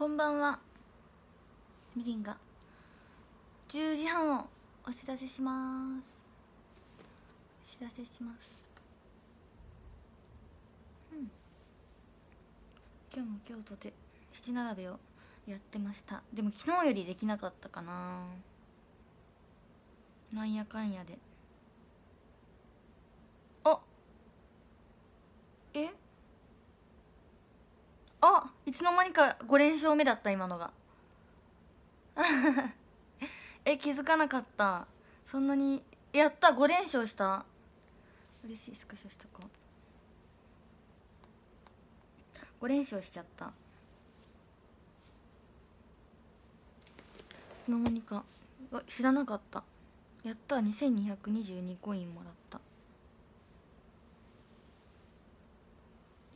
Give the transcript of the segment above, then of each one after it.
こんばんは。みりんが。10時半をお知らせします。お知らせします。うん。今日も京都で七並べをやってました。でも昨日よりできなかったかな。なんやかんやであえあいつの間にか5連勝目だった今のが。え気づかなかった。そんなにやった？5連勝した？嬉しいスクショしとこう。5連勝しちゃった。いつの間にか。知らなかった。やった。2222コインもらった。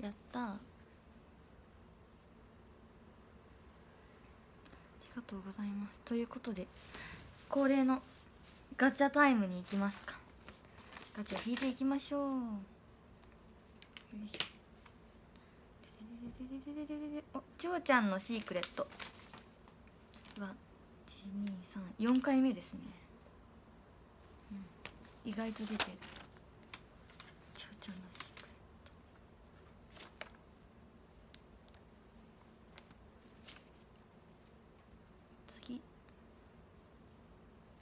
やった。がとうございます。ということで恒例のガチャタイムに行きますか。ガチャ引いていきましょう。よいしょ。おちおちゃんのシークレット。は1234回目ですね、うん、意外と出てる。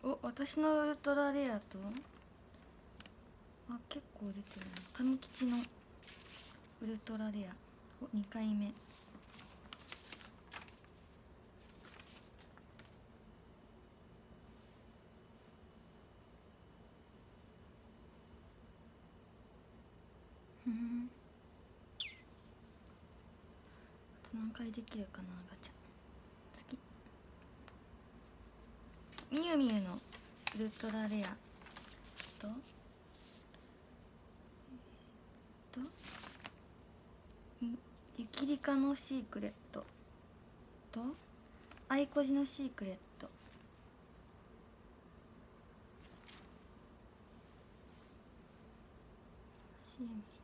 お私のウルトラレアとあ結構出てるな。上吉のウルトラレア。お2回目。何回できるかなガチャ。みゆみゆのウルトラレア。ととゆきりかのシークレット。とあいこじのシークレット。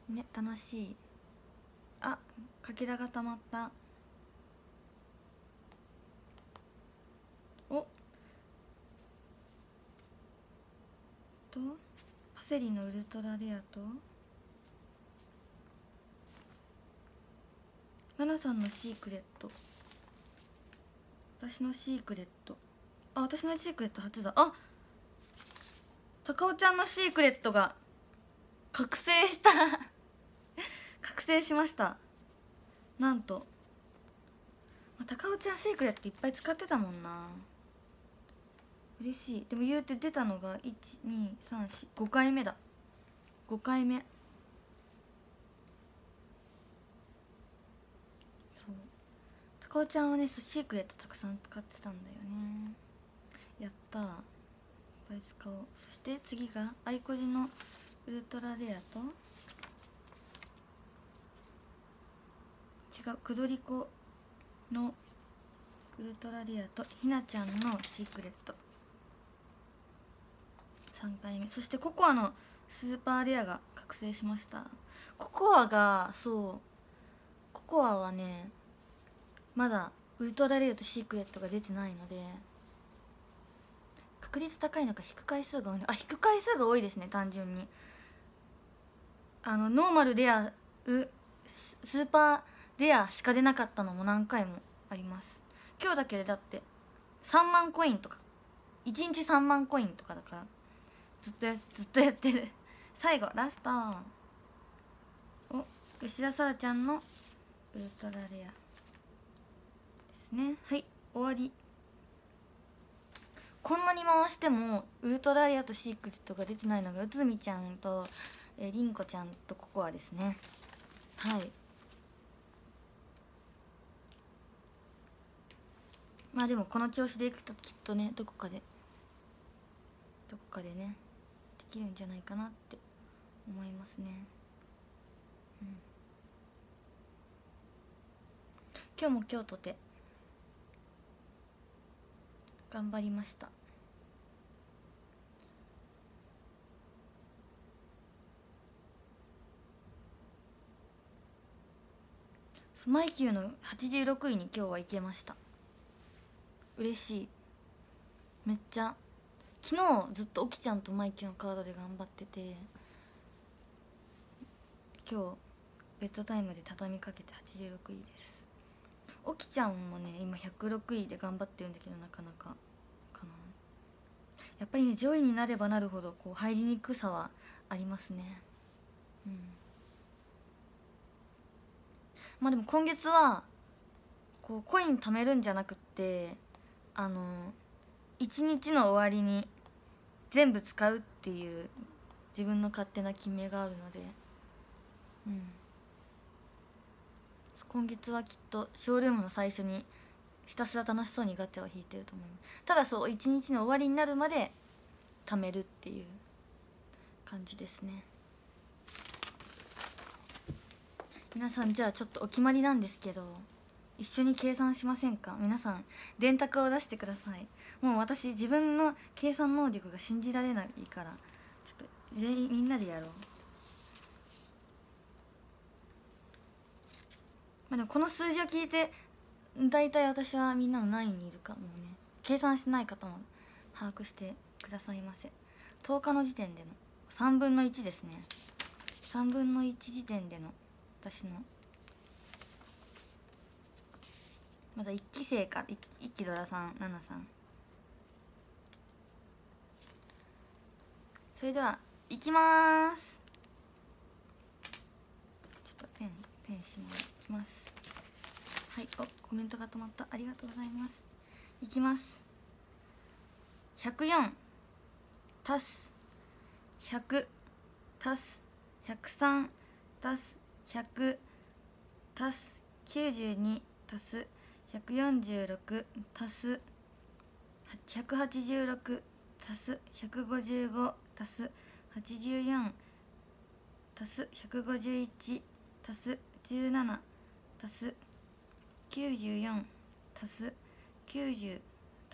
ね楽しい。あかけらがたまったおと？パセリのウルトラレアと？ナナさんのシークレット。私のシークレット。あ私のシークレット初だ。あ高尾ちゃんのシークレットが覚醒した。覚醒しました。なんと。高尾ちゃんシークレットいっぱい使ってたもんな。嬉しい。でも言うて出たのが12345回目だ。5回目。そう。高尾ちゃんはねそうシークレットたくさん使ってたんだよね。やった。いっぱい使おう。そして次がアイコジのウルトラレアと。違うクドリコのウルトラレアとひなちゃんのシークレット。3回目。そしてココアのスーパーレアが覚醒しました。ココアがそう。ココアはねまだウルトラレアとシークレットが出てないので確率高いのか引く回数が多いあ引く回数が多いですね単純に。あのノーマルレアうスーパーレアしか出なかったのも何回もあります。今日だけでだって3万コインとか。1日3万コインとかだから。ずっとやずっとやってる。最後ラスト。お吉田沙羅ちゃんのウルトラレア。ですね。はい終わり。こんなに回してもウルトラレアとシークレットが出てないのがうつみちゃんとえ、りんこちゃんとココアですね。はい。まあでもこの調子でいくときっとねどこかでどこかでね。きるんじゃないかなって思いますね。うん。今日も今日とて頑張りました。マイキューの86位に今日は行けました。嬉しい。めっちゃ昨日ずっとオキちゃんとマイキのカードで頑張ってて今日ベッドタイムで畳みかけて86位です。オキちゃんもね今106位で頑張ってるんだけどなかなか。かな。やっぱりね上位になればなるほどこう入りにくさはありますね。うん。まあでも今月はこうコイン貯めるんじゃなくってあの一日の終わりに全部使うっていう自分の勝手な決めがあるのでうん。今月はきっとショールームの最初にひたすら楽しそうにガチャを引いてると思いますただそう一日の終わりになるまで貯めるっていう感じですね。皆さんじゃあちょっとお決まりなんですけど一緒に計算しませんか？皆さん電卓を出してください。もう私自分の計算能力が信じられないからちょっと全員みんなでやろう。まあでもこの数字を聞いて大体私はみんなの何位にいるか？もうね計算してない方も把握してくださいませ。10日の時点での。3分の1ですね。3分の1時点での私のまだ1期生か。ら1期ドラさんナナさん。それではいきます。ちょっとペンペンしまいきます。はいおコメントが止まった。ありがとうございます。いきます。104足す。100足す。103足す。100足す。92足す。146足す。186足す。155足す。84足す。151足す。17足す。94足す。90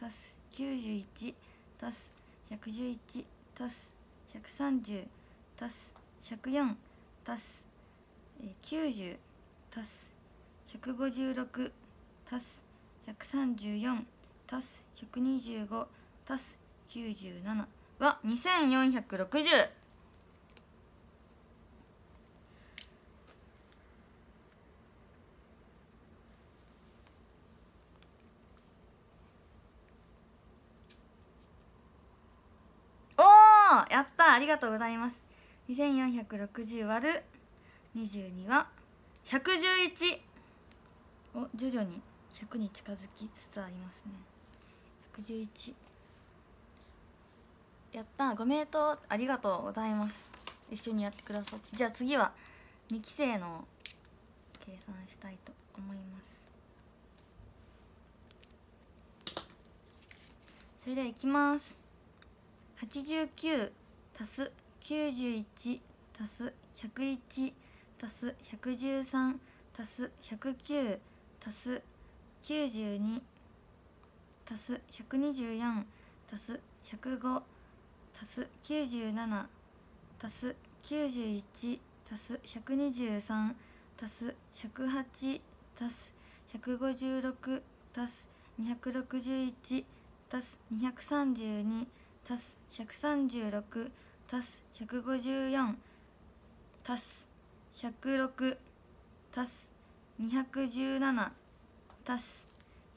足す。91足す。111足す。130足す。104足す。90足す。156足す134足す125足す97は2460おやったありがとうございます。2460割る22は111お徐々に。100に近づきつつありますね。111やったご名答ありがとうございます。一緒にやってくださって。じゃあ次は2期生の計算したいと思います。それではいきます。89足す91足す101足す113足す109足す92足す124足す105足す97足す91足す123足す108足す156足す261足す232足す136足す154足す106足す217足す。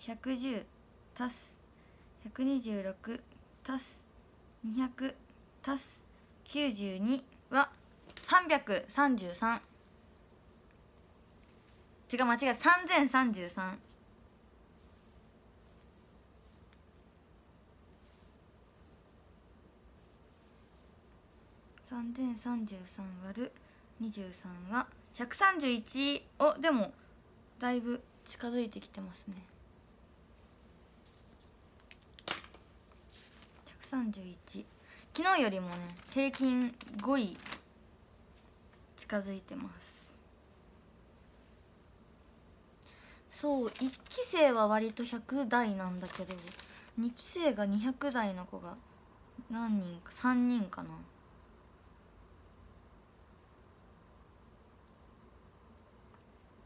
110足す。126足す。200足す。92は333違う間違え3033 3033割る23は131おでもだいぶ近づいてきてますね。131昨日よりもね平均5位近づいてます。そう1期生は割と100台なんだけど2期生が200台の子が何人か3人かな。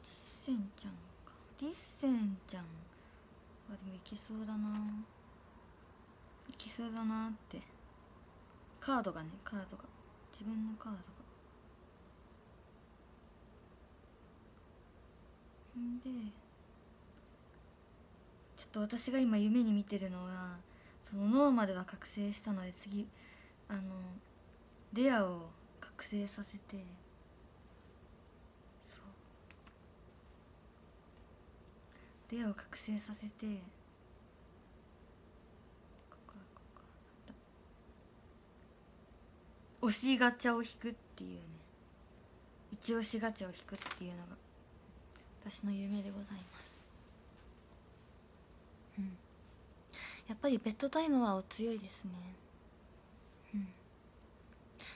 実センちゃんリッセンちゃん。あでもいけそうだな。いけそうだなって。カードがねカードが。自分のカードが。んでちょっと私が今夢に見てるのはそのノーマルは覚醒したので次あのレアを覚醒させてそうレアを覚醒させてここからここから押しガチャを引くっていうね。一押しガチャを引くっていうのが私の夢でございます。うん。やっぱりベッドタイムはお強いですね。うん。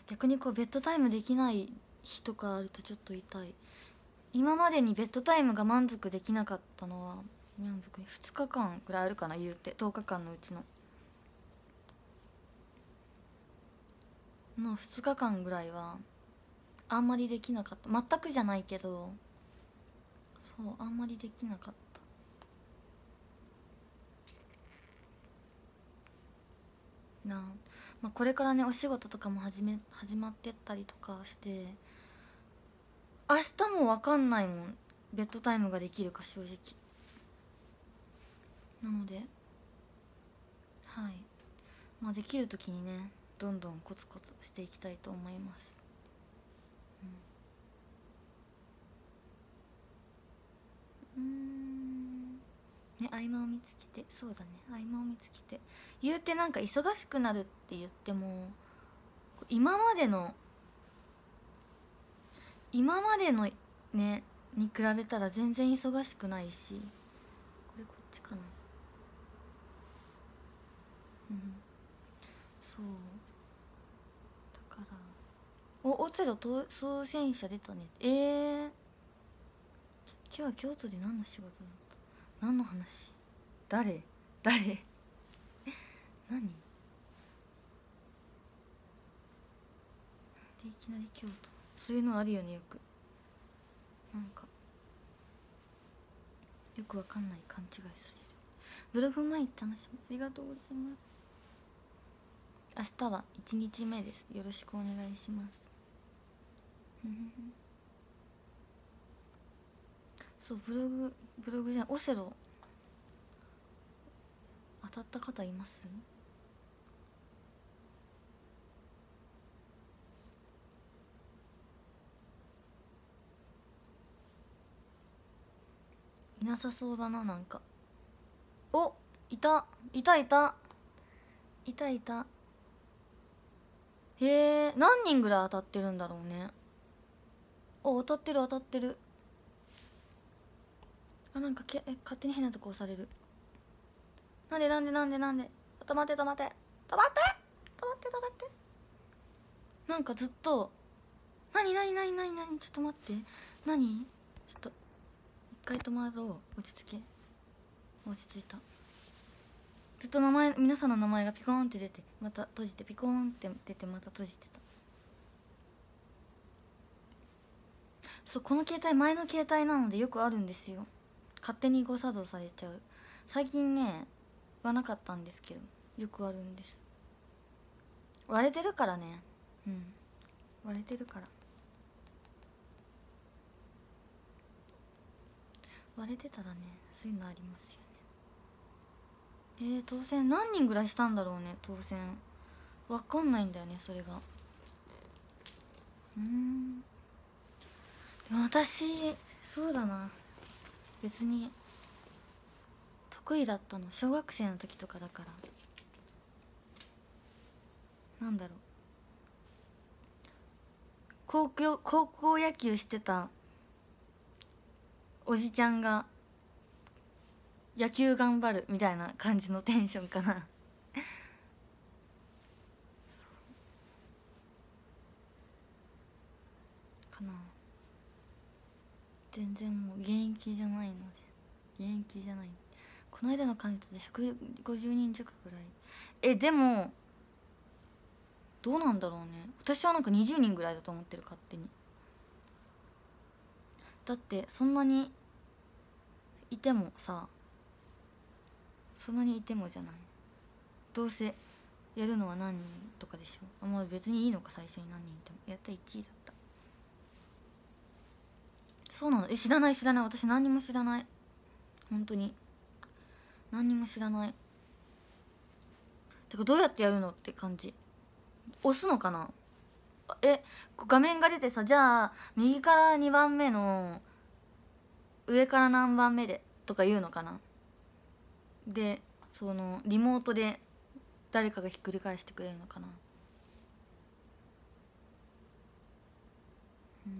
逆にこうベッドタイムできない日とかあるとちょっと痛い。今までにベッドタイムが満足できなかったのは満足に2日間ぐらいあるかな言うて。10日間のうちの。の2日間ぐらいはあんまりできなかった。全くじゃないけどそうあんまりできなかった。なあ、まあ、これからねお仕事とかも始め始まってったりとかして明日も分かんないもん。ベッドタイムができるか正直。なのではい。まあできる時にねどんどんコツコツしていきたいと思います。うん。ね合間を見つけて。そうだね。合間を見つけて。言うてなんか忙しくなるって言っても今までの今までのねに比べたら全然忙しくないし。これこっちかな。うん。そう。だから。おオセロ当選者出たね。えー、今日は京都で何の仕事だった？何の話？誰？誰？何？でいきなり京都？そういうのあるよねよく。なんかよくわかんない勘違いされる。ブログ前行った話もありがとうございます。明日は1日目です。よろしくお願いします。そうブログブログじゃないオセロ。当たった方います？いなさそうだななんか。おいた。いたいた。いたいた。へえ何人ぐらい当たってるんだろうね。お当たってる当たってる。あなんかけえ勝手に変なとこ押される。なんでなんでなんでなんで。止まって止まって。止まって。止まって止まって。なんかずっと何何何何何ちょっと待って。何？ちょっと。回止まろう。落ち着け。落ち着いた。ずっと名前皆さんの名前がピコーンって出てまた閉じてピコーンって出てまた閉じてた。そうこの携帯前の携帯なのでよくあるんですよ。勝手に誤作動されちゃう。最近ねはなかったんですけどよくあるんです。割れてるからね。うん。割れてるから。割れてたらねそういうのありますよね。えー、当選何人ぐらいしたんだろうね当選。わかんないんだよねそれが。うん。でも私そうだな。別に得意だったの。小学生の時とかだから。なんだろう。高校高校野球してたおじちゃんが野球頑張るみたいな感じのテンションかな。かな。全然もう現役じゃないので。現役じゃない。この間の感じだと150人弱ぐらい。えでもどうなんだろうね。私はなんか20人ぐらいだと思ってる勝手に。だってそんなにいてもさそんなにいてもじゃない。どうせやるのは何人とかでしょ。あまあ別にいいのか最初に何人いても。やったら1位だった。そうなの。え知らない知らない。私何にも知らない。本当に。何にも知らない。てかどうやってやるのって感じ。押すのかな。え画面が出てさじゃあ右から2番目の上から何番目でとか言うのかな？でそのリモートで誰かがひっくり返してくれるのかな？うん。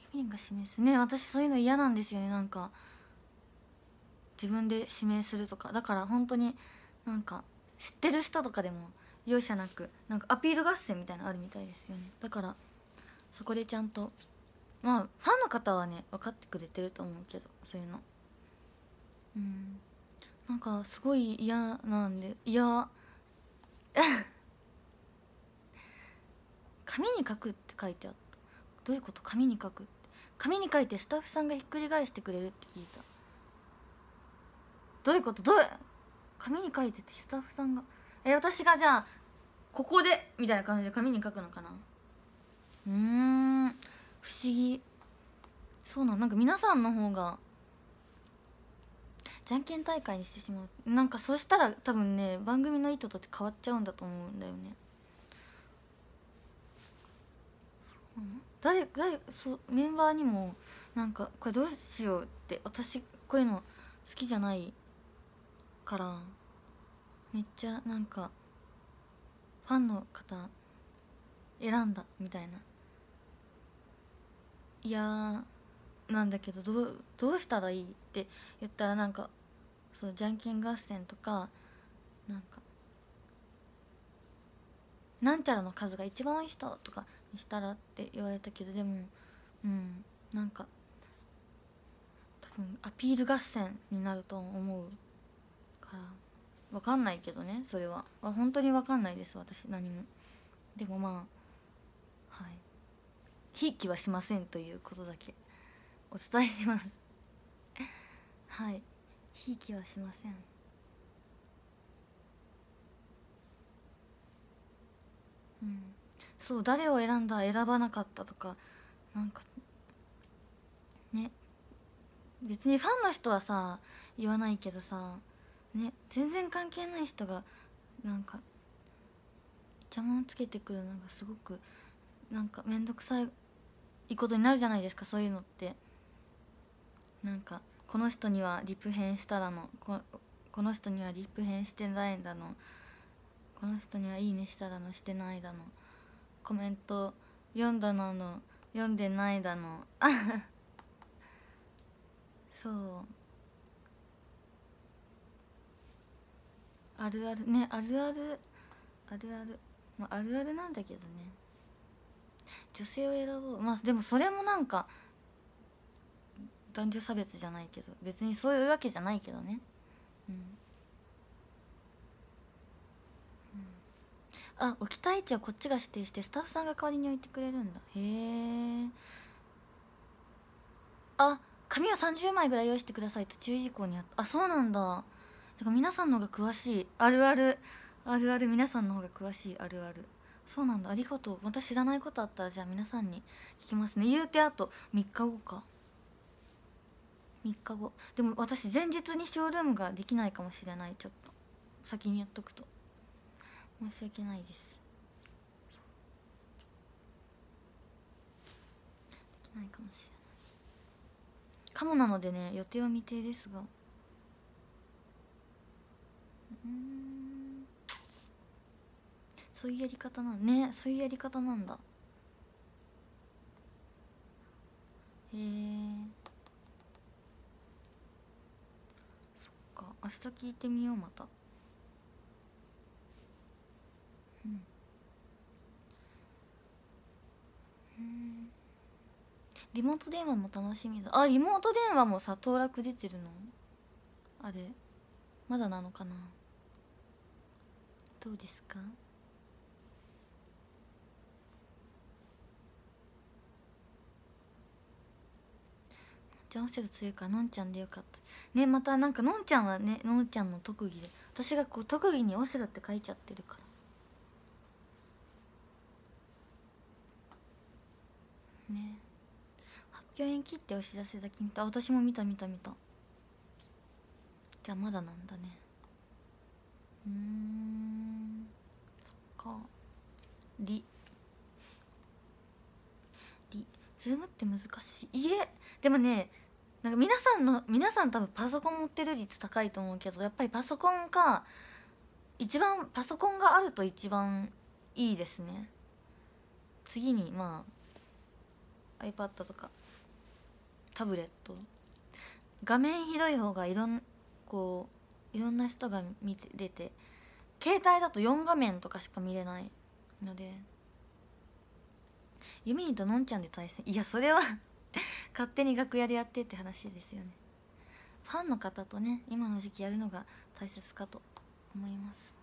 ユミリンが指名すね。私そういうの嫌なんですよね。なんか自分で指名するとか。だから本当になんか知ってる人とかでも容赦なくなんかアピール合戦みたいなのあるみたいですよね。だからそこでちゃんとまあファンの方はね分かってくれてると思うけどそういうの。うん。なんかすごい嫌なんで嫌。紙に書くって書いてあった。どういうこと？紙に書くって。紙に書いてスタッフさんがひっくり返してくれるって聞いた。どういうこと？どう？紙に書いててスタッフさんがえ私がじゃあここでみたいな感じで紙に書くのかな？うん。不思議。そうなんなんか皆さんの方がじゃんけん大会にしてしまう。なんかそしたら多分ね番組の意図と変わっちゃうんだと思うんだよね。そう誰誰そうメンバーにもなんかこれどうしようって私こういうの好きじゃないからめっちゃなんかファンの方選んだみたいな。いやなんだけどどうどうしたらいいって言ったらなんかそうじゃんけん合戦とかなんかなんちゃらの数が一番多い人とかにしたらって言われたけどでもうんなんか多分アピール合戦になると思う。から分かんないけどねそれは。本当に分かんないです私何も。でもまあはい。ひいきはしませんということだけ。お伝えします。はい。ひいきはしません。うん。そう誰を選んだ選ばなかったとかなんかね。別にファンの人はさ言わないけどさね全然関係ない人がなんか邪魔をつけてくるのがすごくなんか面倒くさいことになるじゃないですかそういうのって。なんかこの人にはリプ編しただのここの人にはリプ編してないだのこの人にはいいねしただのしてないだのコメント読んだのの読んでないだの。そう。あるある。ねあるある。あるある。まああるあるなんだけどね。女性を選ぼう。まあでもそれもなんか男女差別じゃないけど別にそういうわけじゃないけどね。うん、うん、あ置きたい位置はこっちが指定してスタッフさんが代わりに置いてくれるんだ。へえあ紙を30枚ぐらい用意してくださいと注意事項にあった。あそうなんだ。だから皆さんの方が詳しいあるあるあるある皆さんの方が詳しいあるある。そうなんだ。ありがとう。また知らないことあったらじゃあ皆さんに聞きますね。言うてあと3日後か。3日後。でも私前日にショールームができないかもしれない。ちょっと。先にやっとくと。申し訳ないです。できないかもしれない。かもなのでね予定は未定ですが。うん。そういうやり方なんね。そういうやり方なんだ。へえそっか。明日聞いてみようまた。うん。うん。リモート電話も楽しみだ。あリモート電話もさ当落出てるの？あれ？まだなのかな？どうですか？じゃんセロ強いからのんちゃんでよかった。ねまたなんかのんちゃんはねのんちゃんの特技で私がこう特技にオセロって書いちゃってるから。ね。発表延期ってお知らせだ金太私も見た見た見た。じゃあまだなんだね。うん。そっか。り。り。ズームって難しい。いえ。でもねなんか皆さんの皆さん多分パソコン持ってる率高いと思うけどやっぱりパソコンが一番パソコンがあると一番いいですね。次にまあ iPad とかタブレット。画面広い方がいろんこういろんな人が見て出て。携帯だと4画面とかしか見れないので。ユミニとのんちゃんで対戦。いやそれは 勝手に楽屋でやってって話ですよね。ファンの方とね今の時期やるのが大切かと思います。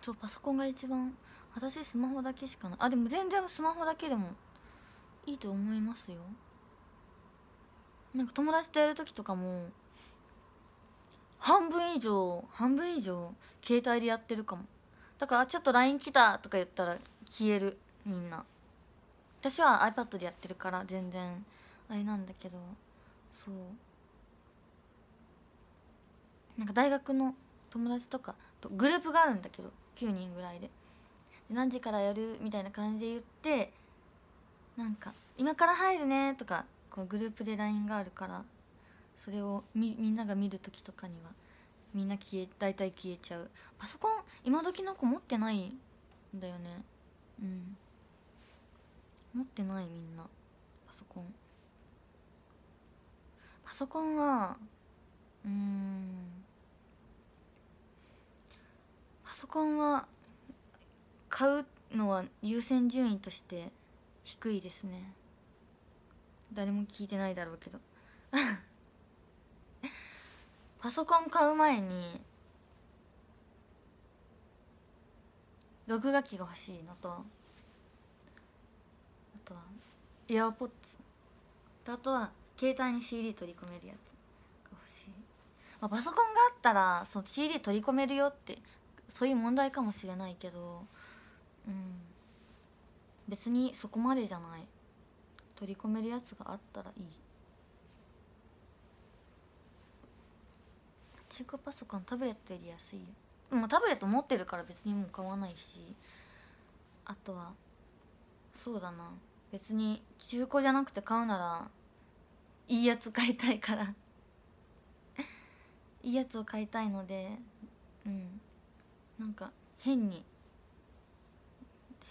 そうパソコンが一番私スマホだけしかないあでも全然スマホだけでもいいと思いますよ。なんか友達とやる時とかも半分以上半分以上携帯でやってるかも。だからちょっと LINE 来たとか言ったら消えるみんな。私は iPad でやってるから全然。あれなんだけどそう。なんか大学の友達とかとグループがあるんだけど9人ぐらいで。で何時からやるみたいな感じで言ってなんか「今から入るね」とかこうグループで LINE があるからそれをみみんなが見る時とかにはみんな消え大体消えちゃう。パソコン今時の子持ってないんだよね。うん。持ってないみんな。パソコン。パソコンはうん。パソコンは買うのは優先順位として低いですね。誰も聞いてないだろうけど。パソコン買う前に録画機が欲しいのとあとはイヤーポッツ。あとは携帯に CD 取り込めるやつが欲しい、まあ、パソコンがあったらその CD 取り込めるよってそういう問題かもしれないけどうん。別にそこまでじゃない。取り込めるやつがあったらいい。中古パソコンタブレットより安い。よまあタブレット持ってるから別にもう買わないし。あとはそうだな。別に中古じゃなくて買うならいいやつ買いたいから。いいやつを買いたいので。うん。なんか変に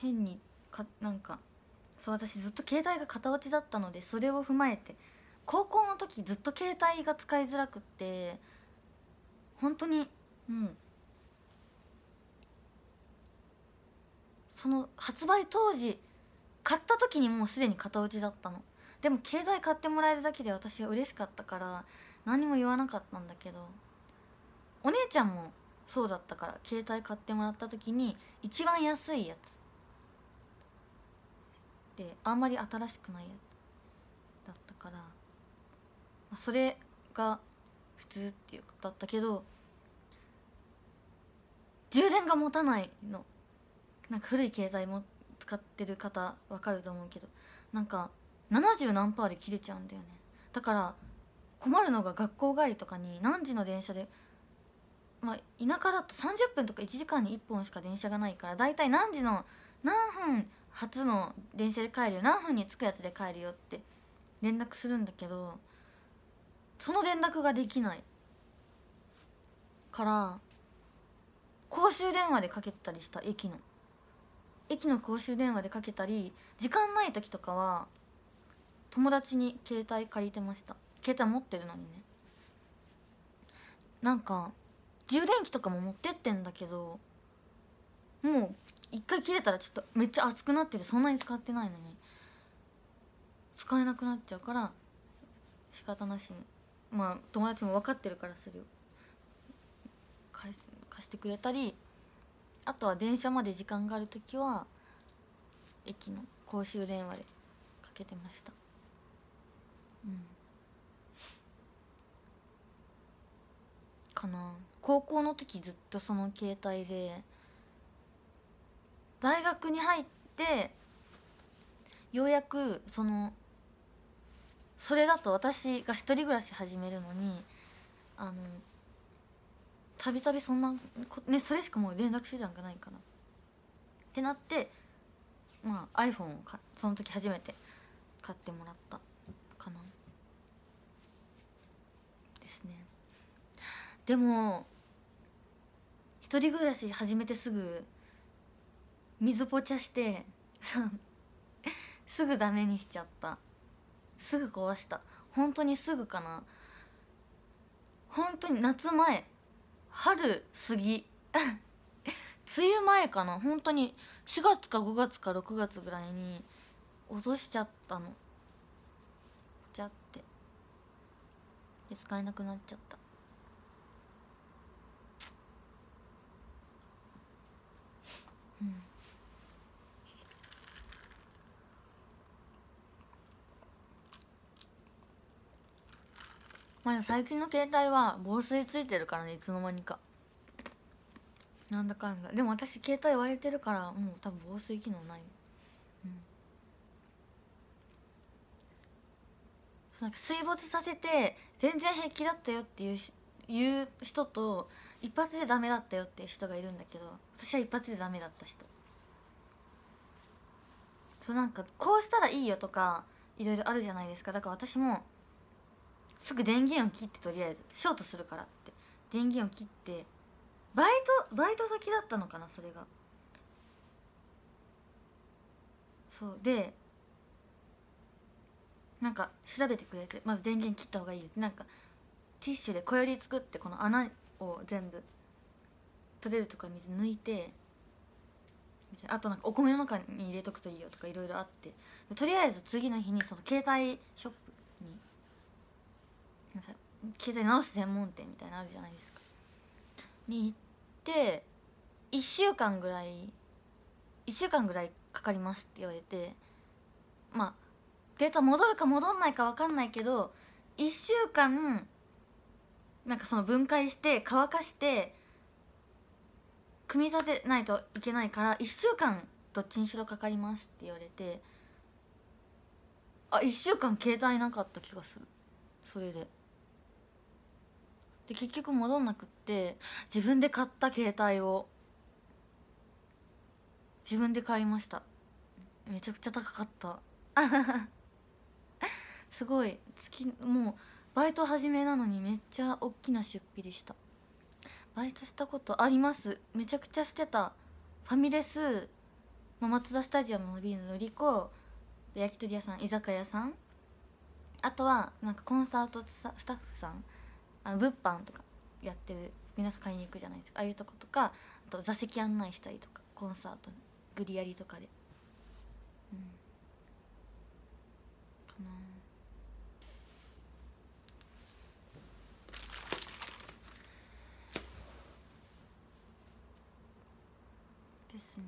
変にかなんかそう私ずっと携帯が片落ちだったのでそれを踏まえて高校の時ずっと携帯が使いづらくって本当にもうその発売当時買った時にもうすでに片落ちだったの。でも携帯買ってもらえるだけで私は嬉しかったから何も言わなかったんだけどお姉ちゃんもそうだったから携帯買ってもらった時に一番安いやつ。であんまり新しくないやつだったからそれが普通っていうだったけど充電が持たないのなんか古い携帯も使ってる方わかると思うけどなんか70何パーで切れちゃうんだよね。だから困るのが学校帰りとかに何時の電車でまあ田舎だと30分とか1時間に1本しか電車がないから大体何時の何分初の電車で帰るよ。何分に着くやつで帰るよって連絡するんだけどその連絡ができないから公衆電話でかけたりした駅の。駅の公衆電話でかけたり時間ない時とかは友達に携帯借りてました。携帯持ってるのにね。なんか充電器とかも持ってってんだけどもう一回切れたらちょっとめっちゃ熱くなっててそんなに使ってないのに。使えなくなっちゃうから仕方なしに。まあ友達も分かってるからそれを貸してくれたりあとは電車まで時間がある時は駅の公衆電話でかけてました。うん。かな。高校の時ずっとその携帯で大学に入ってようやくそのそれだと私が一人暮らし始めるのにあのたびたびそんなねそれしかもう連絡手段がないからってなってまあ iPhone をかその時初めて買ってもらったかな。ですね。でも一人暮らし始めてすぐ水ぽちゃしてすぐダメにしちゃった。すぐ壊した。本当にすぐかな。本当に夏前。春過ぎ。梅雨前かな。本当に。4月か5月か6月ぐらいに落としちゃったの。ちゃって。で使えなくなっちゃった。まあ最近の携帯は防水ついてるからねいつの間にか。なんだかんだ。でも私携帯割れてるからもう多分防水機能ない。うん。そうなんか水没させて全然平気だったよっていう言う人と一発でダメだったよっていう人がいるんだけど私は一発でダメだった人。そうなんかこうしたらいいよとかいろいろあるじゃないですか。だから私もすぐ電源を切ってとりあえずショートするからって。電源を切って。バイトバイト先だったのかなそれが。そうでなんか調べてくれてまず電源切った方がいいって。なんかティッシュで小より作ってこの穴を全部取れるとか水抜いてあとなんかお米の中に入れとくといいよとかいろいろあって。とりあえず次の日にその携帯ショップ携帯直す専門店みたいなのあるじゃないですか。に行って1週間ぐらい1週間ぐらいかかりますって言われてまあデータ戻るか戻んないか分かんないけど1週間なんかその分解して乾かして組み立てないといけないから1週間どっちにしろかかりますって言われてあ1週間携帯なかった気がする。それで。で結局戻んなくって自分で買った携帯を自分で買いました。めちゃくちゃ高かった。すごい。月もうバイト始めなのにめっちゃ大きな出費でした。バイトしたことあります。めちゃくちゃしてた。ファミレス、まあ、松田スタジアムのビールのりこ焼き鳥屋さん居酒屋さん。あとはなんかコンサートスタッフさん。あの物販とかやってる皆さん買いに行くじゃないですか。ああいうとことかあと座席案内したりとかコンサートグリやりとかで。うん。かな。ですね。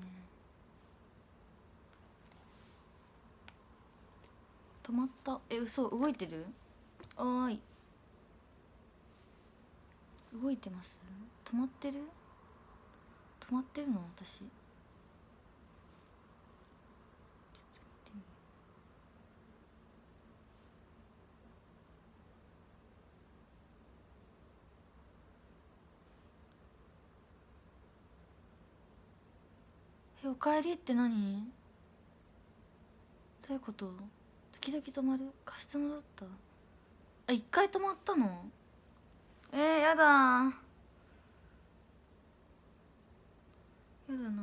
止まった。え嘘動いてる？おーい。動いてます？止まってる？止まってるの？私。えおかえりって何？どういうこと？時々止まる？過失戻った？あ一回止まったの？えー、やだやだな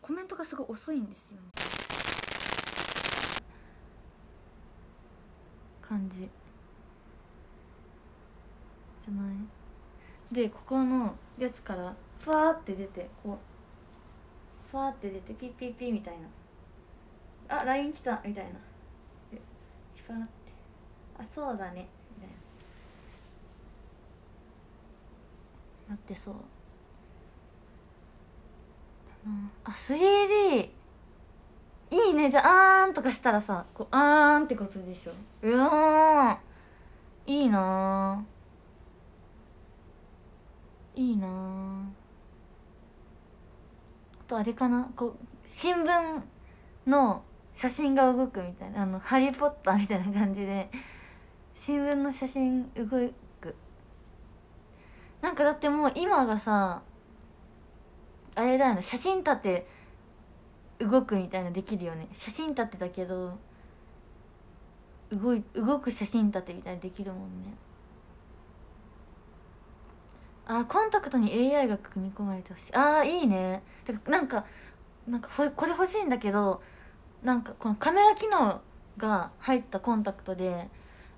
コメントがすごい遅いんですよね。感じ。じゃない。でここのやつからふわって出てこうふわって出てピッピッピみたいな。あ LINE 来たみたいな。シュパーってあそうだね。なってそう。あ 3D いいね。じゃああーんとかしたらさこうあーんってことでしょ。うわーいいないいなあとあれかな。こう新聞の写真が動くみたいな。あの「ハリー・ポッター」みたいな感じで。新聞の写真動く。なんかだってもう今がさあれだよね写真立て動くみたいなできるよね。写真立てだけど動い動く写真立てみたいにできるもんね。あコンタクトに AI が組み込まれてほしい。あーいいね。てかなんかなんかこれこれ欲しいんだけどなんかこのカメラ機能が入ったコンタクトで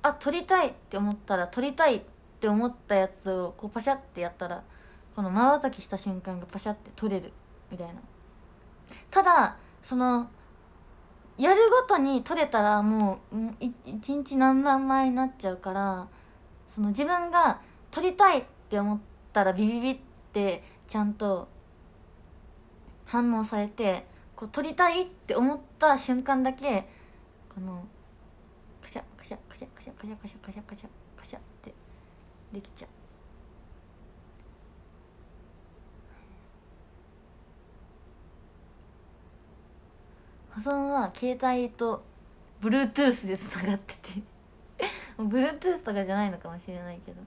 あ撮りたいって思ったら撮りたいって思ったやつをこうパシャってやったらこのまばたきした瞬間がパシャって撮れるみたいな。ただそのやるごとに撮れたらもううんい一日何万枚になっちゃうからその自分が撮りたいって思ったらビビビってちゃんと反応されてこう撮りたいって思った瞬間だけこのカシャカシャカシャカシャカシャカシャカシャカシャカシャってできちゃう。保存は携帯と Bluetooth でつながってて。Bluetooth とかじゃないのかもしれないけど。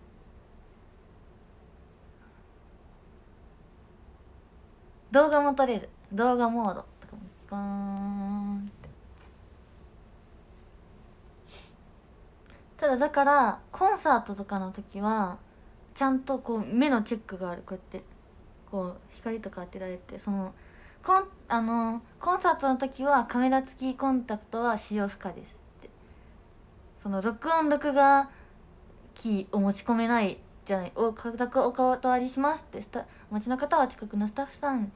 動画も撮れる。動画モードとかも。ゴーンってただだからコンサートとかの時はちゃんとこう目のチェックがある。こうやってこう光とか当てられてそのコンあのコンサートの時はカメラ付きコンタクトは使用不可ですって。その録音録画機を持ち込めないじゃない。お価格お断りしますって。スタお待ちの方は近くのスタッフさん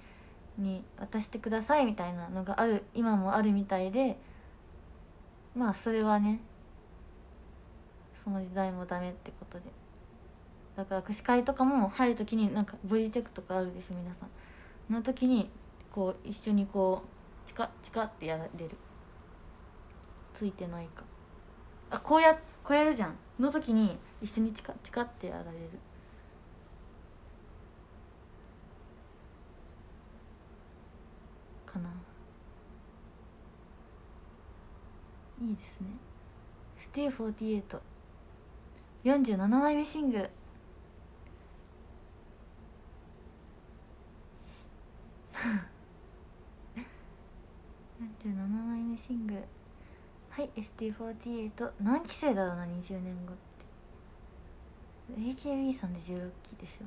に渡してくださいみたいなのがある今もあるみたいで。まあそれはねその時代もダメってことで。だから握手会とかも入る時になんか V チェックとかあるでしょ皆さん。の時にこう一緒にこうチカチカってやれる。ついてないか。あこうやこうやるじゃん。の時に一緒にチカチカってやられる。かな。いいですね。ステイ48 47枚目シング。ル47枚目シング。ルはい ST48 何期生だろうな20年後って。AKB さんで16期でしょ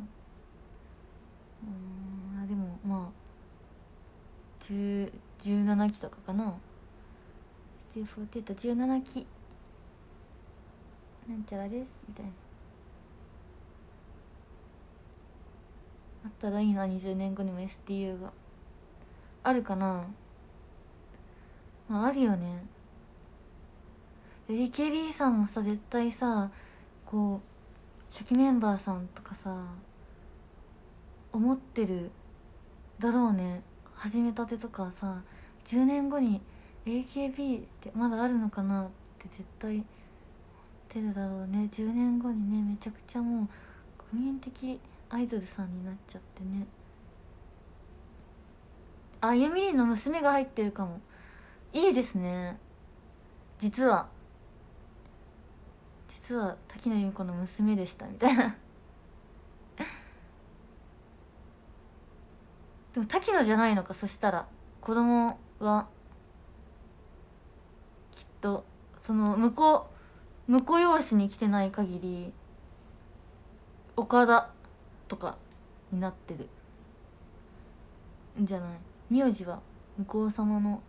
うんあでもまあ17期とかかな。ST4817 期。なんちゃらですみたいな。あったらいいな20年後にも STU が。あるかな。まああるよね。AKB さんもさ絶対さこう初期メンバーさんとかさ思ってるだろうね。始めたてとかさ10年後に AKB ってまだあるのかなって絶対ってるだろうね。10年後にねめちゃくちゃもう国民的アイドルさんになっちゃってね。あゆみりんの娘が入ってるかも。いいですね。実は。実は滝野由美子の娘でしたみたいな。でも滝野じゃないのかそしたら。子供はきっとその向こう婿養子に来てない限り岡田とかになってる。んじゃない。名字は向こう様の。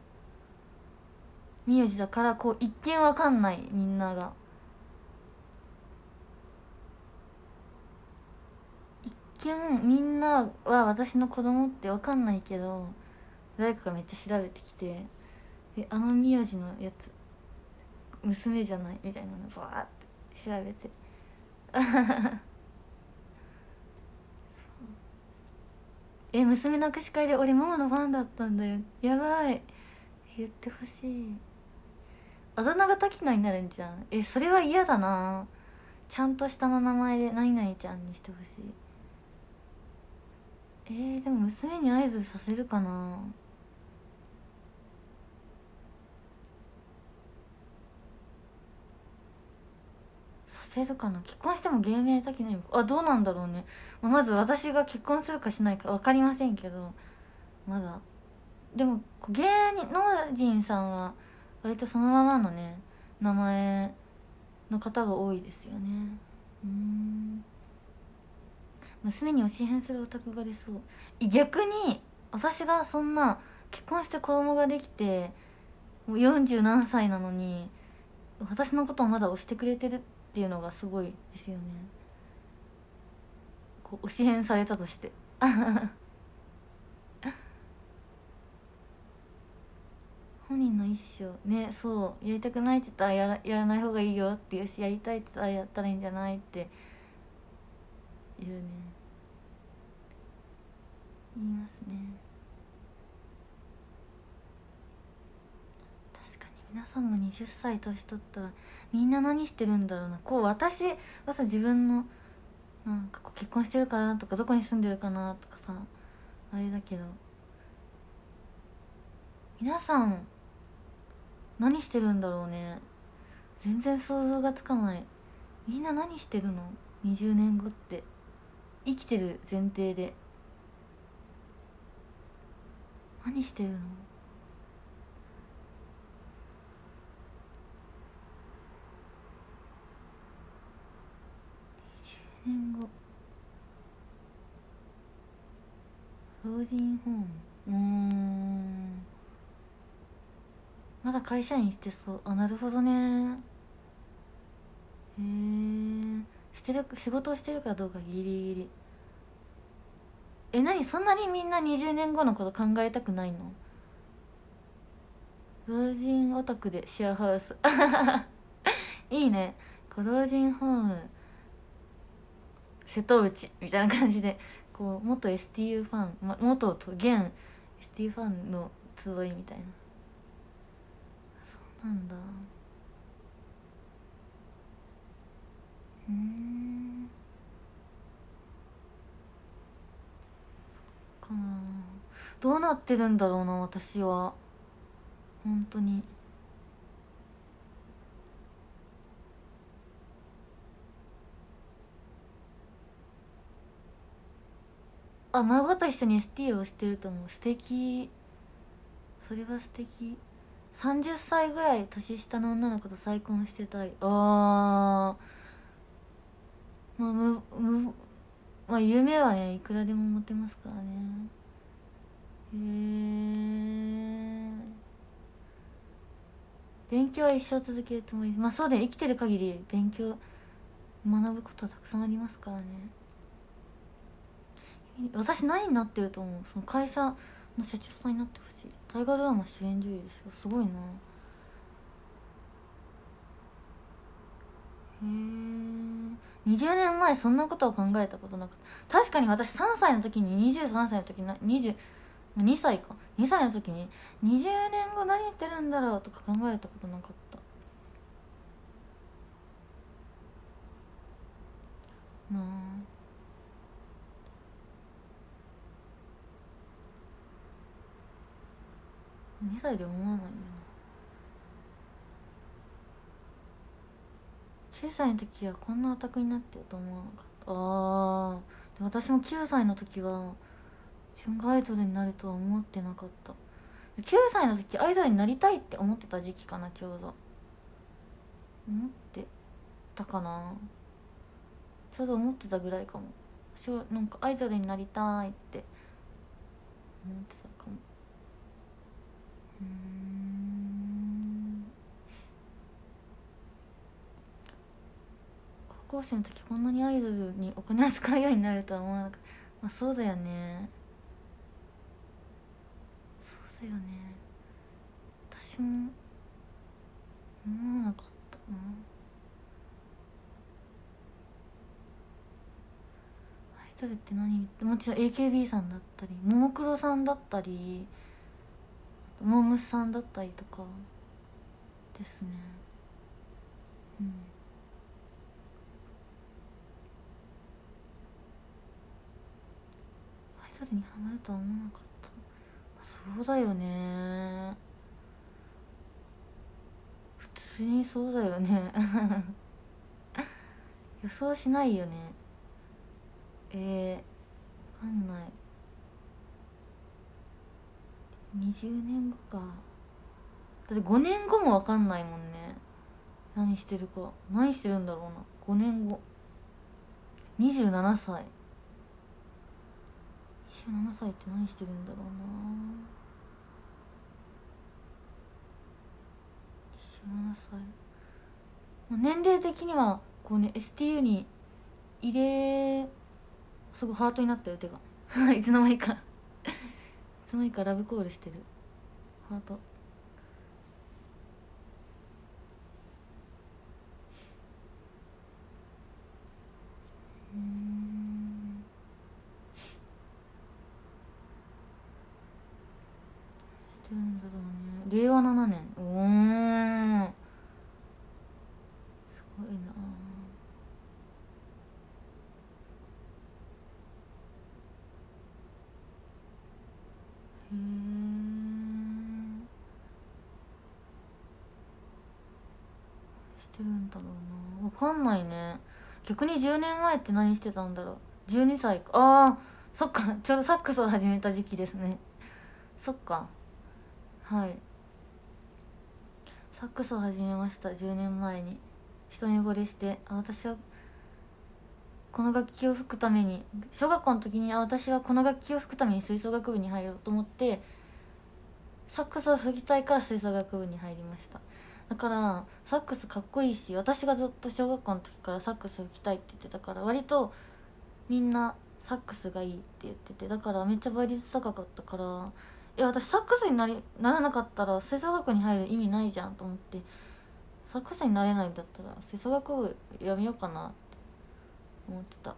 名字だからこう一見わかんないみんなが。一見みんなは私の子供ってわかんないけど誰かがめっちゃ調べてきて「えあの名字のやつ娘じゃない?」みたいなのバーって調べて。え娘の握手会で俺ママのファンだったんだよ。やばい。言ってほしい。あだ名が滝野になるんじゃん。えそれは嫌だな。ちゃんと下の名前で何々ちゃんにしてほしい。えー、でも娘にアイドルさせるかな。させるかな結婚しても芸名滝野あどうなんだろうね、まあ、まず私が結婚するかしないか分かりませんけど。まだ。でも芸能人さんは割とそのままのね名前の方が多いですよね。うん。娘に推し変するオタクが出そう。逆に私がそんな結婚して子供ができてもう40何歳なのに私のことをまだ推してくれてるっていうのがすごいですよね。こう推し変されたとして。本人の一生。ねそう。やりたくないって言ったらやらやらない方がいいよっていうしやりたいって言ったらやったらいいんじゃないって。言うね。言いますね。確かに皆さんも20歳年取ったらみんな何してるんだろうな。こう私はさ自分のなんかこう結婚してるかなとかどこに住んでるかなとかさあれだけど。皆さん何してるんだろうね。全然想像がつかない。みんな何してるの？20年後って。生きてる前提で。何してるの20年後老人ホーム。うん。まだ会社員してそう。あなるほどね。へえしてる仕事をしてるかどうかギリギリ。え何そんなにみんな20年後のこと考えたくないの？老人オタクでシェアハウス。いいね。老人ホーム。瀬戸内みたいな感じでこう元 STU ファン、ま、元と現 STU ファンの集いみたいな。そうなんだ。うんそっかな。どうなってるんだろうな私は。本当に。あ孫と一緒に ST をしてると思う。素敵。それは素敵。30歳ぐらい年下の女の子と再婚してたい。ああまあむむまあ夢はねいくらでも持てますからね。へえ勉強は一生続けるつもり。まあそうだよ。生きてる限り勉強学ぶことはたくさんありますからね。私何になってると思う。その会社の社長さんになってほしい。大河ドラマ主演女優ですよ。すごいな。へえ20年前そんなことを考えたことなく確かに私3歳の時に23歳の時な20 2歳か。2歳の時に20年後何してるんだろうとか考えたことなかった。なあ。2歳で思わないよ。9歳の時はこんなオタクになってると思わなかった。あで私も9歳の時は自分がアイドルになるとは思ってなかった。9歳の時アイドルになりたいって思ってた時期かなちょうど。思ってたかな。ちょうど思ってたぐらいかも。なんかアイドルになりたいって思ってた。高校生の時こんなにアイドルにお金を使うようになるとは思わなかった。まあそうだよね。そうだよね。私も思わなかったな。アイドルって何？もちろん AKB さんだったりももクロさんだったりモームスさんだったりとかですね。うん。アイドルにハマるとは思わなかった。そうだよね。普通にそうだよね。予想しないよね。えー、わかんない。20年後か。だって5年後もわかんないもんね。何してるか。何してるんだろうな。5年後。27歳。27歳って何してるんだろうな。27歳。年齢的にはこうね STU に入れすごいハートになったよ手が。いつの間にか。いつの間にかラブコールしてる。ハート。うん。してるんだろうね。令和7年おおすごいなへえしてるんだろうないね。逆に10年前って何してたんだろう。12歳か。ああそっか。ちょうどサックスを始めた時期ですね。そっか。はい。サックスを始めました。10年前に。一目惚れして。あ私はこの楽器を吹くために。小学校の時にあ私はこの楽器を吹くために吹奏楽部に入ろうと思ってサックスを吹きたいから吹奏楽部に入りました。だからサックスかっこいいし私がずっと小学校の時からサックス吹きたいって言ってたから割とみんなサックスがいいって言っててだからめっちゃ倍率高かったからいや私サックスになりならなかったら吹奏楽に入る意味ないじゃんと思ってサックスになれないんだったら吹奏楽部やめようかなって思ってた。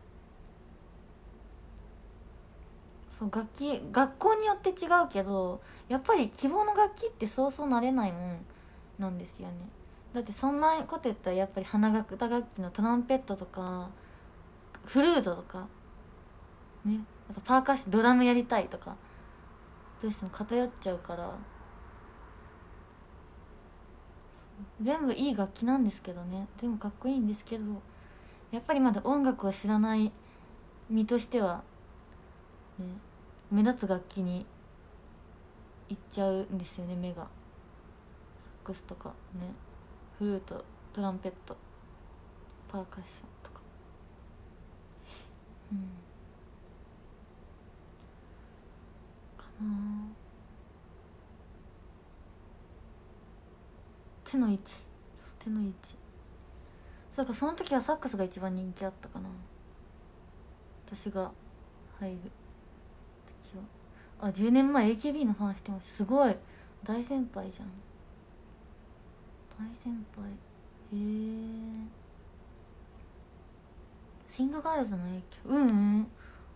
そう楽器学校によって違うけどやっぱり希望の楽器ってそうそうなれないもん。なんですよね。だってそんなこと言ったらやっぱり花楽打楽器のトランペットとかフルートとかね。あとパーカッションドラムやりたいとかどうしても偏っちゃうから。全部いい楽器なんですけどね。全部かっこいいんですけどやっぱりまだ音楽を知らない身としては、ね、目立つ楽器にいっちゃうんですよね目が。クスとかねフルートトランペットパーカッションとか。うん。かな手の位置。手の位置。そうかその時はサックスが一番人気あったかな。私が入る時は。あ10年前 AKB のファンしてますすごい。大先輩じゃん。大先輩へえシングガールズの影響？うんうん。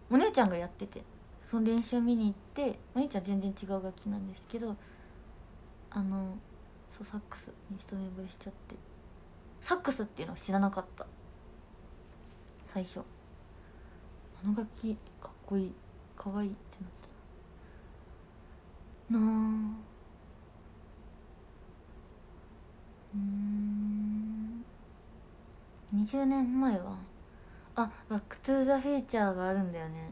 お姉ちゃんがやってて。その練習見に行ってお姉ちゃん全然違う楽器なんですけどあのそうサックスに一目惚れしちゃって。サックスっていうのは知らなかった。最初。あの楽器かっこいい。かわいいってなってた。なあうん。20年前は。あバック・トゥ・ザ・フューチャーがあるんだよね。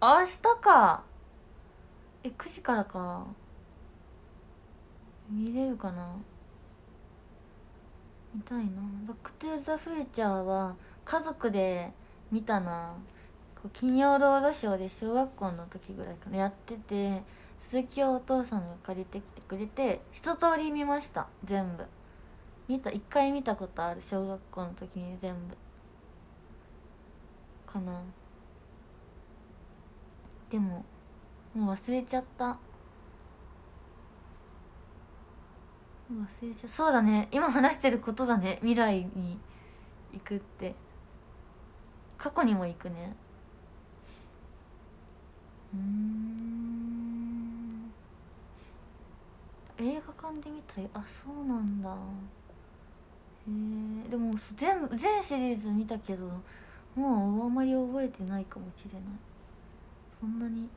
明日か。え9時からか。見れるかな。見たいな「バック・トゥ・ザ・フューチャー」は家族で見たな。金曜ロードショーで小学校の時ぐらいかな。やってて鈴木をお父さんが借りてきてくれて一通り見ました。全部。見た一回見たことある小学校の時に全部。かな。でももう忘れちゃった。忘れちゃそうだね。今話してることだね。未来に行くって。過去にも行くね。うん。映画館で見たあそうなんだ。へえでも全全シリーズ見たけどもうあまり覚えてないかもしれない。そんなに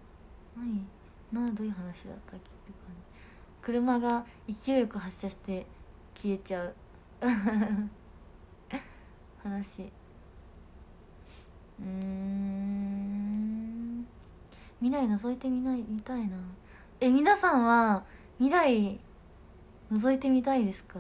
何？などういう話だったっけって感じ。車が勢いよく発車して消えちゃう。話。うん。未来覗いてみない見たいな。え皆さんは未来覗いてみたいですか？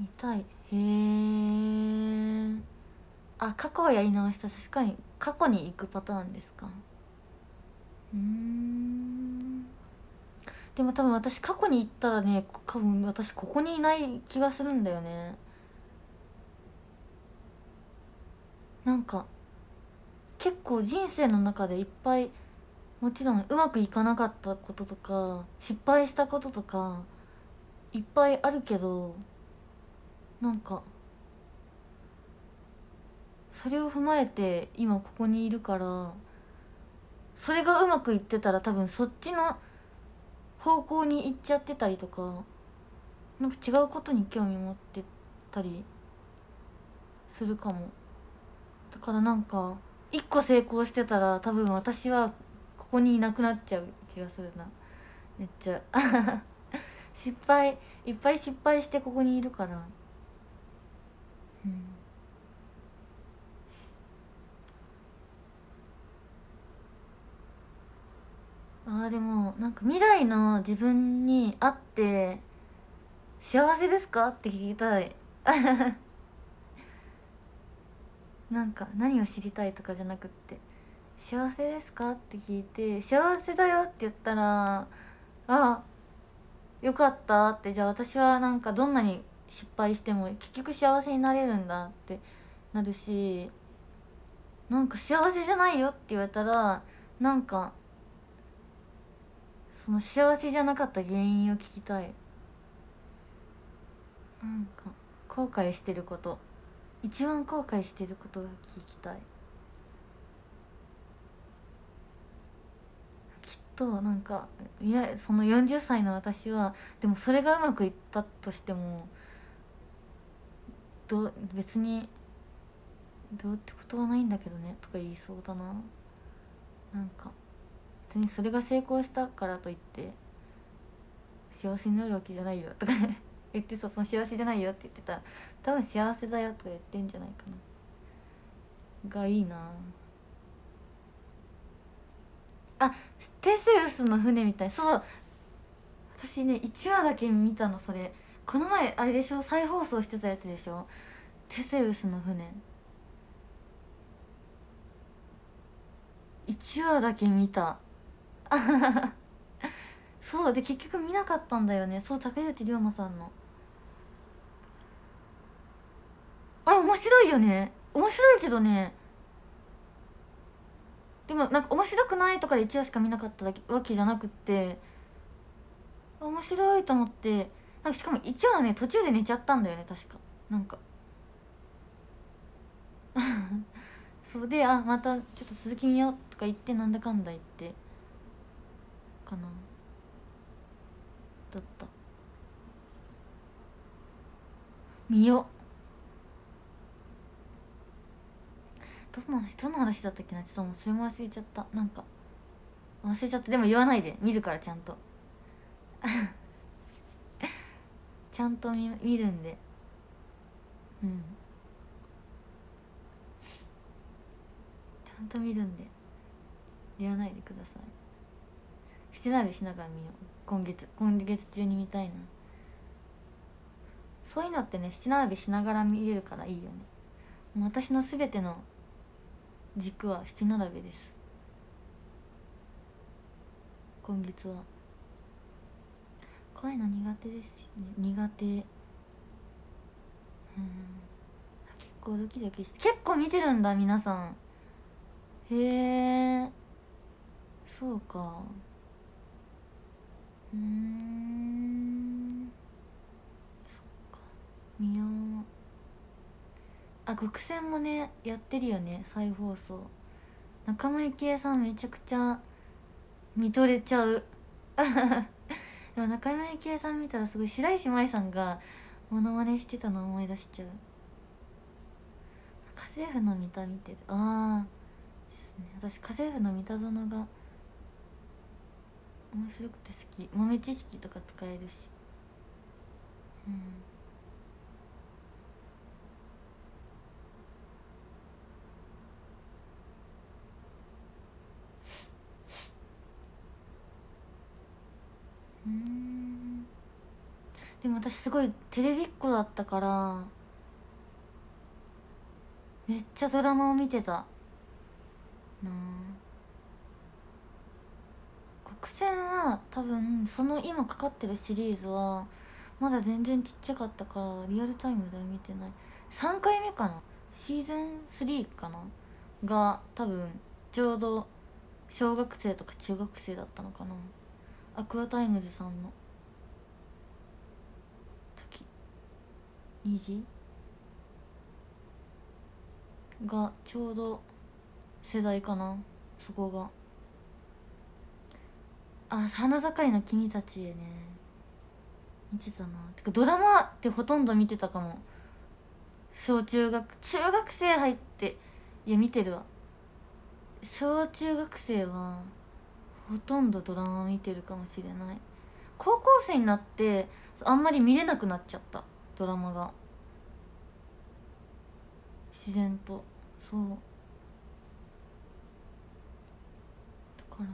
見たい。へえあ過去をやり直した。確かに過去に行くパターンですか。うん。でも多分私過去に行ったらね多分私ここにいない気がするんだよね。なんか結構人生の中でいっぱいもちろんうまくいかなかったこととか失敗したこととかいっぱいあるけどなんかそれを踏まえて今ここにいるからそれがうまくいってたら多分そっちの方向に行っちゃってたりとかなんか違うことに興味持ってたりするかも。だからなんか一個成功してたら多分私はここにいなくなっちゃう気がするな。めっちゃ。失敗いっぱい失敗してここにいるから。うん、あーでもなんか未来の自分に会って幸せですか？って聞きたい。なんか何を知りたいとかじゃなくって幸せですか？って聞いて幸せだよって言ったらあよかったってじゃあ私はなんかどんなに失敗しても結局幸せになれるんだってなるしなんか幸せじゃないよって言われたらなんかその幸せじゃなかった原因を聞きたい。なんか後悔してること。一番後悔してることが聞きたい。きっとなんかいやその40歳の私はでもそれがうまくいったとしてもど別にどうってことはないんだけどねとか言いそうだな。なんか別にそれが成功したからといって幸せになるわけじゃないよとか 言ってさその幸せじゃないよって言ってたら多分幸せだよとか言ってんじゃないかな。がいいな。あテセウスの船みたい。そう私ね1話だけ見たのそれ。この前あれでしょ再放送してたやつでしょ？テセウスの船。1話だけ見た。そうで結局見なかったんだよね。そう竹内涼真さんの。あれ面白いよね。面白いけどね。でもなんか面白くないとかで1話しか見なかったわけじゃなくって。面白いと思って。なんかしかも一応ね途中で寝ちゃったんだよね確か。なんか。そうであまたちょっと続き見ようとか言ってなんだかんだ言って。かな。だった。見よどんな話どんな話だったっけなちょっともうそれも忘れちゃった。なんか。忘れちゃってでも言わないで。見るからちゃんと。ちゃんと見見るんで。うん。ちゃんと見るんで。言わないでください。して鍋しながら見よう。今月。今月中に見たいな。そういうのってね七並べしながら見れるからいいよね。私の全ての軸は七並べです。今月は。怖いの苦手です。ね苦手。うん。結構ドキドキして結構見てるんだ皆さん。へえそうか。うん。そっか。見よう。あ極戦もねやってるよね再放送。仲間由紀恵さんめちゃくちゃ見とれちゃう。でも中山由紀恵さん見たらすごい白石麻衣さんがモノマネしてたの思い出しちゃう。家政婦の三田見てる。ああですね。私家政婦の三田園が面白くて好き。豆知識とか使えるし。うん。うん。でも私すごいテレビっ子だったからめっちゃドラマを見てた。な国戦は多分その今かかってるシリーズはまだ全然ちっちゃかったからリアルタイムでは見てない。3回目かな？シーズン3かな？が多分ちょうど小学生とか中学生だったのかな。アクアタイムズさんの。時。2時。がちょうど。世代かな。そこが。あ花ざかりの君たちへね。見てたな。てかドラマってほとんど見てたかも。小中学中学生入って。いや見てるわ。小中学生は。ほとんどドラマ見てるかもしれない。高校生になってあんまり見れなくなっちゃった。ドラマが。自然と。そう。だから。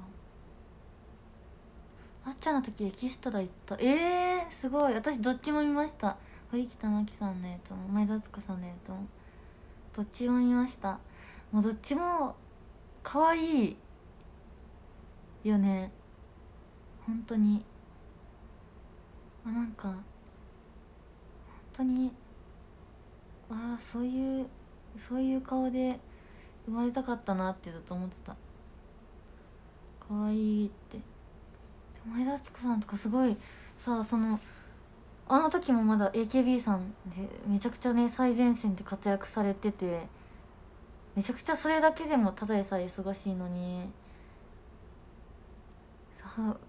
あっちゃんの時エキストラ行った。えー、すごい。私どっちも見ました。堀北真希さんのやつも。前田敦子さんのやつも。どっちも見ました。もうどっちも可愛い。よね本当に。あなんか本当にああそういうそういう顔で生まれたかったなってずっと思ってた。可愛いって。前田敦子さんとかすごいさそのあの時もまだ AKB さんでめちゃくちゃね最前線で活躍されててめちゃくちゃそれだけでもただでさえ忙しいのに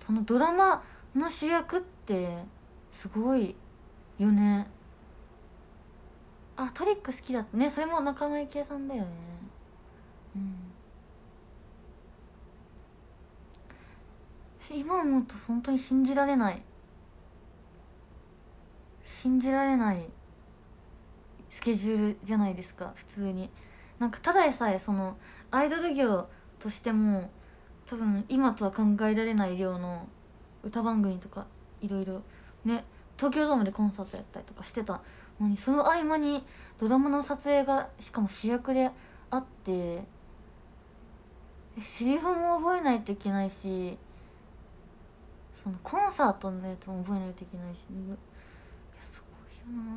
そのドラマの主役ってすごいよね。あトリック好きだった。ねそれも仲間由紀恵さんだよね。うん。今思うと本当に信じられない。信じられないスケジュールじゃないですか普通に。なんかただでさえそのアイドル業としても多分今とは考えられない量の歌番組とかいろいろね東京ドームでコンサートやったりとかしてたのにその合間にドラマの撮影がしかも主役であってセリフも覚えないといけないしそのコンサートのやつも覚えないといけないしいやすごいよな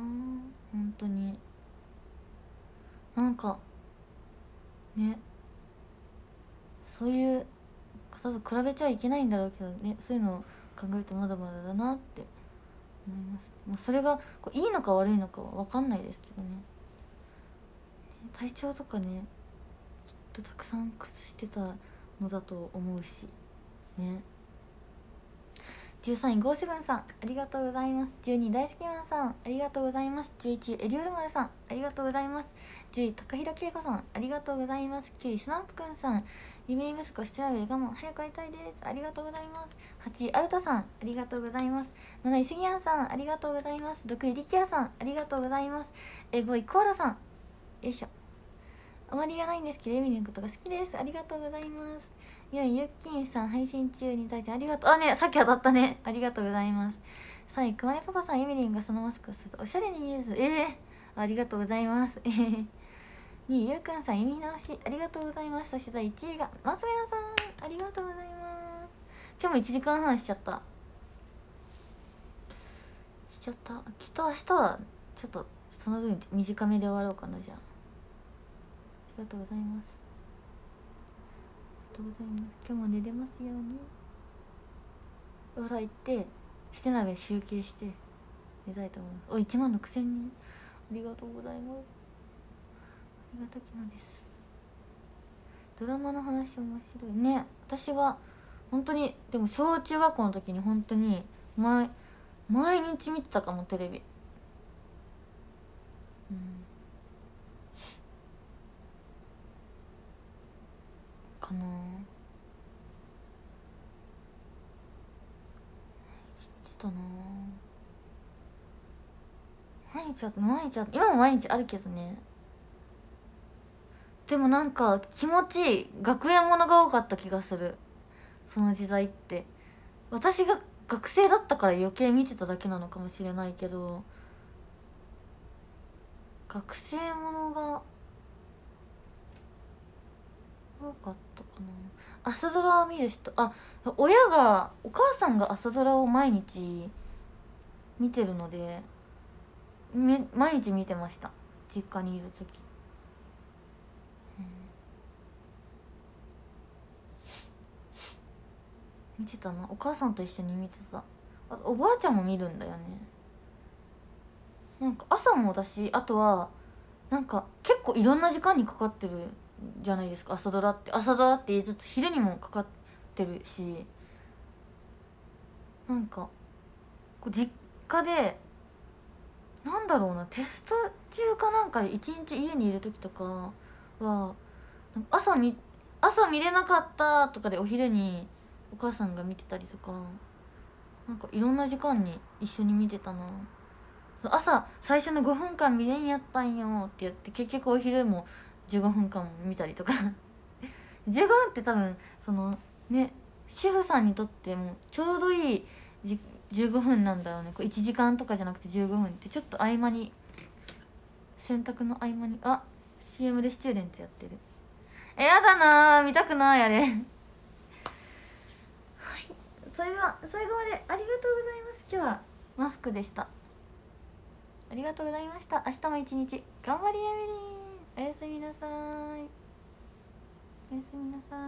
本当に。なんかねそういう方と比べちゃいけないんだろうけどねそういうのを考えるとまだまだだなって思います。まあ、それがこういいのか悪いのかは分かんないですけどね。体調とかねきっとたくさん崩してたのだと思うしね。13位ゴーセブンさんありがとうございます。12位大好きマンさんありがとうございます。11位エリオルマルさんありがとうございます。10位高平恵子さんありがとうございます。9位スナップくんさん夢息子調べ我慢早く会いたいです。ありがとうございます。8位アルタさんありがとうございます。7位杉谷さんありがとうございます。6位力也さんありがとうございます。5位コーラさんよいしょ。あまり言わないんですけどエミリのことが好きです。ありがとうございます。4位ゆっきんさん配信中に対してありがとう。あねさっき当たったね。ありがとうございます。3位くまねパパさんエミリンがそのマスクをするとおしゃれに見えるええー、ありがとうございます。えー2位ゆうくんさん意味直しありがとうございます。そして第1位が松宮さんありがとうございます。今日も1時間半しちゃった。しちゃった。きっと明日はちょっとその分短めで終わろうかなじゃあ。ありがとうございます。ありがとうございます。今日も寝れますように。お風呂行って。して鍋集計して。寝たいと思います。お1万6000人。ありがとうございます。ありがたきのです。ドラマの話面白いね。私が本当にでも小中学校の時に本当に毎毎日見てたかもテレビ。うん。かな。毎日見てたな。毎日あった毎日あった今も毎日あるけどね。でもなんか気持ちいい学園ものが多かった気がする。その時代って。私が学生だったから余計見てただけなのかもしれないけど学生ものが多かったかな。朝ドラを見る人あ親がお母さんが朝ドラを毎日見てるのでめ毎日見てました。実家にいる時、見てたな。お母さんと一緒に見てた。あおばあちゃんも見るんだよね。なんか朝もだしあとはなんか結構いろんな時間にかかってるじゃないですか。朝ドラって。朝ドラって言いつつ昼にもかかってるし。なんかこう実家でなんだろうなテスト中かなんか一日家にいる時とかはなんか朝み朝見れなかったとかでお昼にお母さんが見てたりとかなんかいろんな時間に一緒に見てたな。朝最初の5分間見れんやったんよって言って結局お昼も15分間も見たりとか。15分って多分そのね主婦さんにとってもちょうどいいじ15分なんだろうね。こう1時間とかじゃなくて15分ってちょっと合間に洗濯の合間にあ CM でスチューデンツやってる。えやだな見たくないあれ。それでは最後までありがとうございます。今日はマスクでした。ありがとうございました。明日も一日。頑張りやめりおやすみなさい。おやすみなさい。